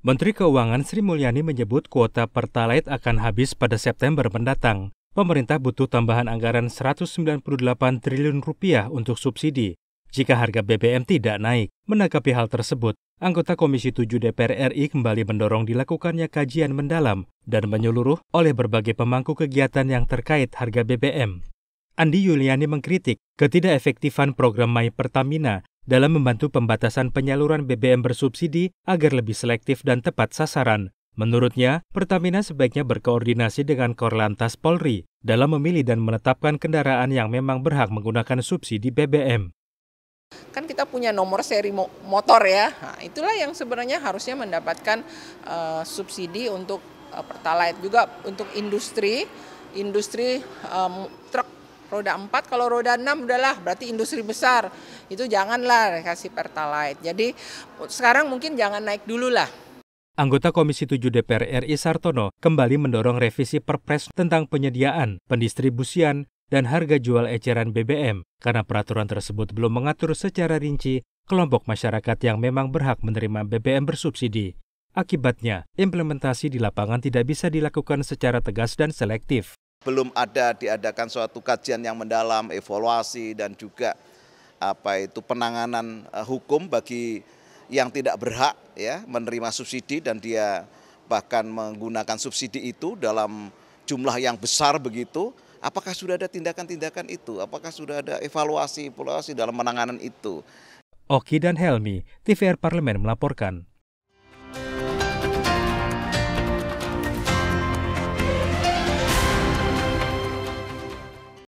Menteri Keuangan Sri Mulyani menyebut kuota Pertalite akan habis pada September mendatang. Pemerintah butuh tambahan anggaran 198 triliun rupiah untuk subsidi jika harga BBM tidak naik. Menanggapi hal tersebut, anggota Komisi 7 DPR RI kembali mendorong dilakukannya kajian mendalam dan menyeluruh oleh berbagai pemangku kegiatan yang terkait harga BBM. Andi Yuliani mengkritik ketidakefektifan program My Pertamina dalam membantu pembatasan penyaluran BBM bersubsidi agar lebih selektif dan tepat sasaran. Menurutnya, Pertamina sebaiknya berkoordinasi dengan Korlantas Polri dalam memilih dan menetapkan kendaraan yang memang berhak menggunakan subsidi BBM. Kan kita punya nomor seri motor ya, nah, itulah yang sebenarnya harusnya mendapatkan uh, subsidi untuk uh, Pertalite juga untuk industri, industri um, truk roda 4 kalau roda 6 udahlah berarti industri besar itu janganlah kasih pertalite. Jadi sekarang mungkin jangan naik dulu lah. Anggota Komisi 7 DPR RI Sartono kembali mendorong revisi Perpres tentang penyediaan, pendistribusian, dan harga jual eceran BBM karena peraturan tersebut belum mengatur secara rinci kelompok masyarakat yang memang berhak menerima BBM bersubsidi. Akibatnya, implementasi di lapangan tidak bisa dilakukan secara tegas dan selektif. Belum ada diadakan suatu kajian yang mendalam, evaluasi dan juga apa itu penanganan uh, hukum bagi yang tidak berhak ya menerima subsidi dan dia bahkan menggunakan subsidi itu dalam jumlah yang besar begitu, apakah sudah ada tindakan-tindakan itu? Apakah sudah ada evaluasi evaluasi dalam penanganan itu? Oki dan Helmi, TVR Parlemen melaporkan.